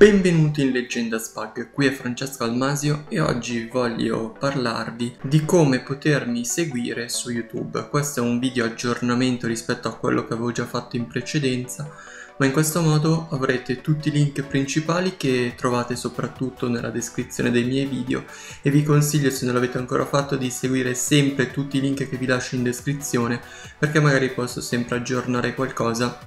Benvenuti in Leggenda Spag, qui è Francesco Almasio e oggi voglio parlarvi di come potermi seguire su YouTube. Questo è un video aggiornamento rispetto a quello che avevo già fatto in precedenza, ma in questo modo avrete tutti i link principali che trovate soprattutto nella descrizione dei miei video e vi consiglio se non l'avete ancora fatto di seguire sempre tutti i link che vi lascio in descrizione perché magari posso sempre aggiornare qualcosa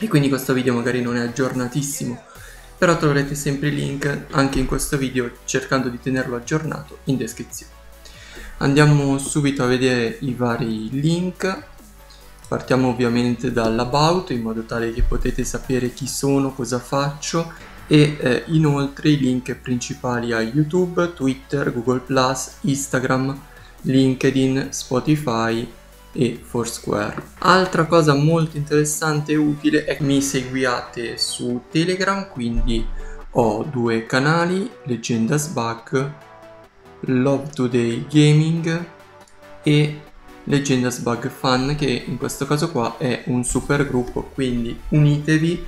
e quindi questo video magari non è aggiornatissimo però troverete sempre il link anche in questo video cercando di tenerlo aggiornato in descrizione. Andiamo subito a vedere i vari link, partiamo ovviamente dall'about in modo tale che potete sapere chi sono, cosa faccio e eh, inoltre i link principali a YouTube, Twitter, Google+, Instagram, LinkedIn, Spotify e Foursquare. Altra cosa molto interessante e utile è che mi seguiate su Telegram, quindi ho due canali, Leggendas Bug, Love Today Gaming e Leggendas Bug Fan che in questo caso qua è un super gruppo, quindi unitevi,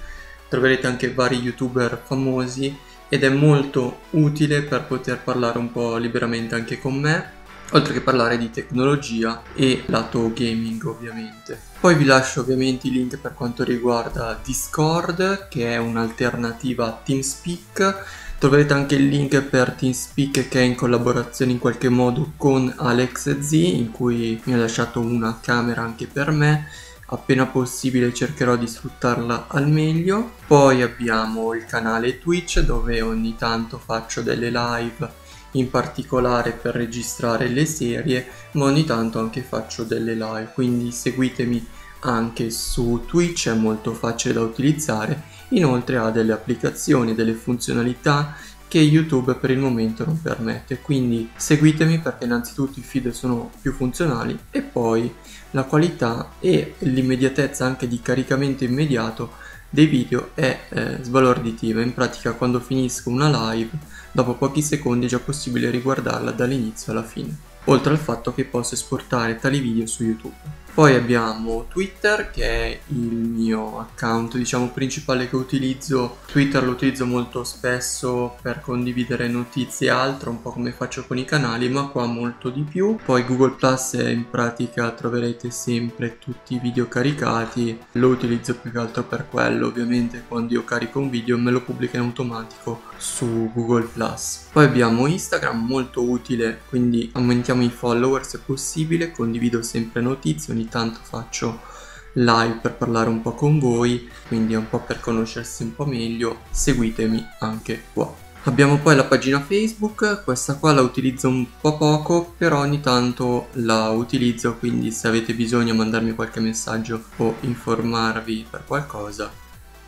troverete anche vari youtuber famosi ed è molto utile per poter parlare un po' liberamente anche con me oltre che parlare di tecnologia e lato gaming ovviamente. Poi vi lascio ovviamente i link per quanto riguarda Discord che è un'alternativa a TeamSpeak. Troverete anche il link per TeamSpeak che è in collaborazione in qualche modo con AlexZ in cui mi ha lasciato una camera anche per me. Appena possibile cercherò di sfruttarla al meglio. Poi abbiamo il canale Twitch dove ogni tanto faccio delle live in particolare per registrare le serie, ma ogni tanto anche faccio delle live, quindi seguitemi anche su Twitch, è molto facile da utilizzare, inoltre ha delle applicazioni, delle funzionalità che YouTube per il momento non permette, quindi seguitemi perché innanzitutto i feed sono più funzionali e poi la qualità e l'immediatezza anche di caricamento immediato dei video è eh, sbalorditiva, in pratica quando finisco una live dopo pochi secondi è già possibile riguardarla dall'inizio alla fine, oltre al fatto che posso esportare tali video su YouTube. Poi abbiamo Twitter che è il mio account diciamo principale che utilizzo. Twitter lo utilizzo molto spesso per condividere notizie e altro, un po' come faccio con i canali, ma qua molto di più. Poi Google Plus in pratica troverete sempre tutti i video caricati. Lo utilizzo più che altro per quello, ovviamente quando io carico un video me lo pubblica in automatico su Google Plus. Poi abbiamo Instagram molto utile, quindi aumentiamo i follower se possibile, condivido sempre notizie, ogni tanto faccio live per parlare un po' con voi, quindi è un po' per conoscersi un po' meglio, seguitemi anche qua. Abbiamo poi la pagina Facebook, questa qua la utilizzo un po' poco, però ogni tanto la utilizzo, quindi se avete bisogno di mandarmi qualche messaggio o informarvi per qualcosa,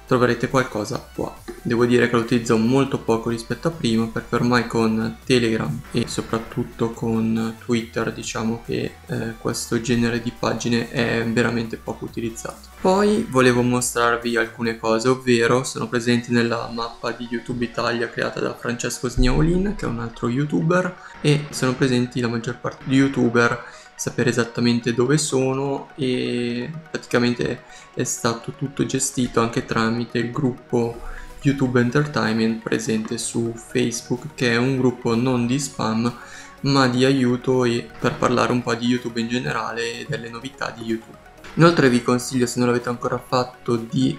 troverete qualcosa qua. Devo dire che lo utilizzo molto poco rispetto a prima perché ormai con Telegram e soprattutto con Twitter diciamo che eh, questo genere di pagine è veramente poco utilizzato. Poi volevo mostrarvi alcune cose, ovvero sono presenti nella mappa di YouTube Italia creata da Francesco Sgnaolin che è un altro youtuber e sono presenti la maggior parte di youtuber sapere esattamente dove sono e praticamente è stato tutto gestito anche tramite il gruppo YouTube Entertainment presente su Facebook che è un gruppo non di spam ma di aiuto e per parlare un po' di YouTube in generale e delle novità di YouTube. Inoltre vi consiglio se non l'avete ancora fatto di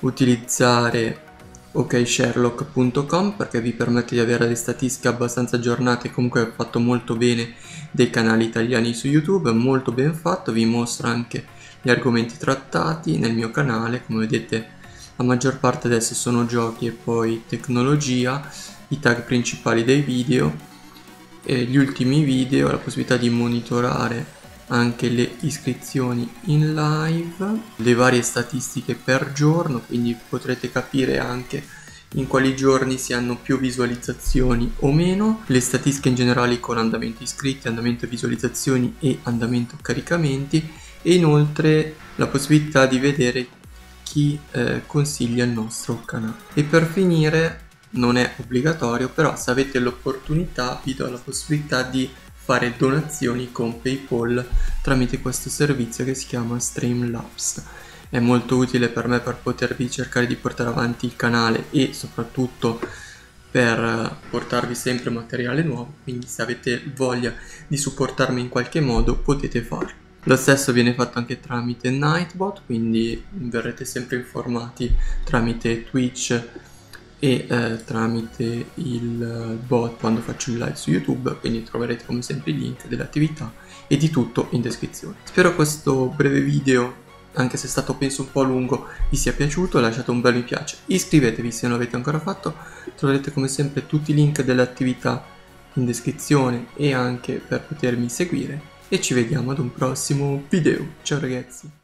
utilizzare oksherlock.com perché vi permette di avere le statistiche abbastanza aggiornate comunque fatto molto bene dei canali italiani su YouTube, molto ben fatto, vi mostro anche gli argomenti trattati nel mio canale, come vedete la maggior parte adesso sono giochi e poi tecnologia, i tag principali dei video, e gli ultimi video, la possibilità di monitorare anche le iscrizioni in live, le varie statistiche per giorno, quindi potrete capire anche in quali giorni si hanno più visualizzazioni o meno, le statistiche in generale con andamento iscritti, andamento visualizzazioni e andamento caricamenti e inoltre la possibilità di vedere chi eh, consiglia il nostro canale. E per finire non è obbligatorio, però se avete l'opportunità vi do la possibilità di fare donazioni con PayPal tramite questo servizio che si chiama Streamlabs è molto utile per me per potervi cercare di portare avanti il canale e soprattutto per portarvi sempre materiale nuovo, quindi se avete voglia di supportarmi in qualche modo potete farlo. Lo stesso viene fatto anche tramite Nightbot, quindi verrete sempre informati tramite Twitch e eh, tramite il bot quando faccio il live su YouTube, quindi troverete come sempre i link delle attività e di tutto in descrizione. Spero questo breve video anche se è stato penso un po' lungo, vi sia piaciuto, lasciate un bel mi piace, iscrivetevi se non l'avete ancora fatto, troverete come sempre tutti i link delle attività in descrizione e anche per potermi seguire e ci vediamo ad un prossimo video, ciao ragazzi!